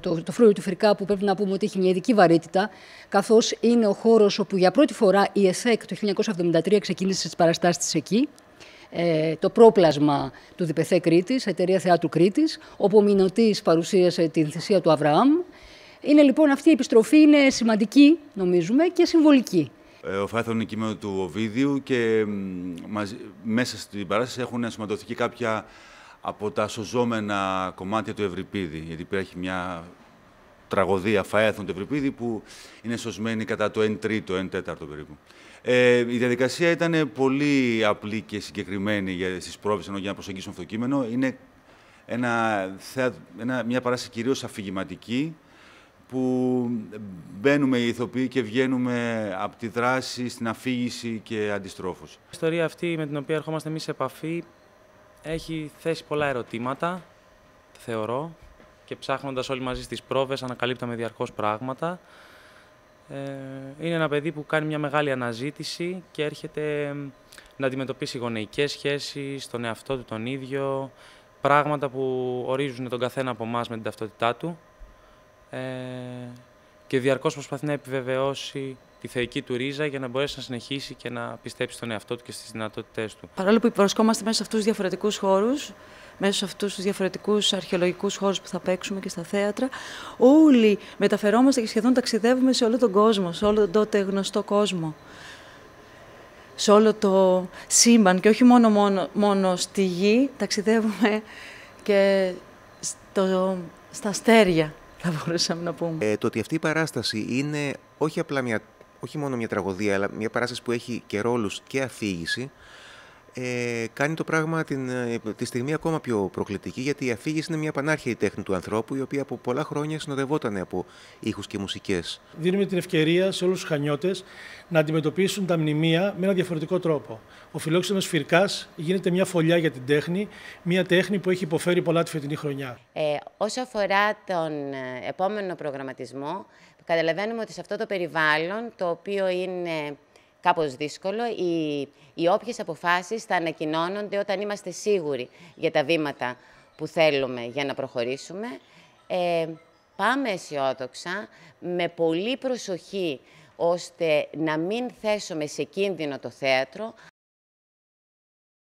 Το, το φρούριο του Φρικά που πρέπει να πούμε ότι έχει μια ειδική βαρύτητα, καθώς είναι ο χώρος όπου για πρώτη φορά η ΕΣΕΚ το 1973 ξεκίνησε τις παραστάσεις της εκεί, ε, το πρόπλασμα του Διπεθέ Κρήτης, εταιρεία θεάτρου Κρήτης, όπου ο Μινωτής παρουσίασε την θυσία του Αβραάμ. Είναι λοιπόν αυτή η επιστροφή είναι σημαντική, νομίζουμε, και συμβολική. Ε, ο Φάιθον είναι κείμενο του Οβίδιου και μαζί, μέσα στην παράσταση έχουν ενσωματωθεί και κάποια από τα σωζόμενα κομμάτια του Ευρυπίδη. Γιατί υπάρχει μια τραγωδία Φαέθων του Ευρυπίδη που είναι σωσμένη κατά το 1 τρίτο, 1 τέταρτο περίπου. Ε, η διαδικασία ήταν πολύ απλή και συγκεκριμένη για στις πρόβες, ενώ για να προσεγγίσουμε αυτό το κείμενο. Είναι ένα, ένα, μια παράσταση κυρίως αφηγηματική, που μπαίνουμε οι ηθοποιοί και βγαίνουμε από τη δράση στην αφήγηση και αντιστρόφως. Η ιστορία αυτή με την οποία ερχόμαστε εμείς σε επαφή έχει θέσει πολλά ερωτήματα, θεωρώ, και ψάχνοντας όλοι μαζί στις πρόβες ανακαλύπταμε διαρκώς πράγματα. Ε, είναι ένα παιδί που κάνει μια μεγάλη αναζήτηση και έρχεται να αντιμετωπίσει γονεϊκές σχέσεις, τον εαυτό του τον ίδιο, πράγματα που ορίζουν τον καθένα από εμάς με την ταυτότητά του ε, και διαρκώς προσπαθεί να επιβεβαιώσει τη θεϊκή του ρίζα για να μπορέσει να συνεχίσει και να πιστέψει στον εαυτό του και στις δυνατότητές του. Παρόλο που βρισκόμαστε μέσα σε αυτούς τους διαφορετικούς χώρους, μέσα σε αυτούς τους διαφορετικούς αρχαιολογικούς χώρους που θα παίξουμε και στα θέατρα, όλοι μεταφερόμαστε και σχεδόν ταξιδεύουμε σε όλο τον κόσμο, σε όλο τον τότε γνωστό κόσμο. Σε όλο το σύμπαν και όχι μόνο, μόνο, μόνο στη γη, ταξιδεύουμε και στο, στα αστέρια θα μπορούσαμε να πούμε. Ε, το ότι αυτή η παράσταση είναι όχι απλά μια, όχι μόνο μια τραγωδία, αλλά μια παράσταση που έχει και ρόλους και αφήγηση, ε, κάνει το πράγμα την, ε, τη στιγμή ακόμα πιο προκλητική, γιατί η αφήγηση είναι μια πανάρχια τέχνη του ανθρώπου, η οποία από πολλά χρόνια συνοδευόταν από ήχους και μουσικές. Δίνουμε την ευκαιρία σε όλους τους χανιώτες να αντιμετωπίσουν τα μνημεία με ένα διαφορετικό τρόπο. Ο φιλόξενος Φυρκάς γίνεται μια φωλιά για την τέχνη, μια τέχνη που έχει υποφέρει πολλά τη φετινή χρονιά. Ε, όσο αφορά τον ε, επόμενο προγραμματισμό, καταλαβαίνουμε ότι σε αυτό το περιβάλλον, το οποίο είναι κάπως δύσκολο. Οι, οι όποιες αποφάσεις θα ανακοινώνονται όταν είμαστε σίγουροι για τα βήματα που θέλουμε για να προχωρήσουμε. Ε, πάμε αισιόδοξα, με πολύ προσοχή, ώστε να μην θέσουμε σε κίνδυνο το θέατρο,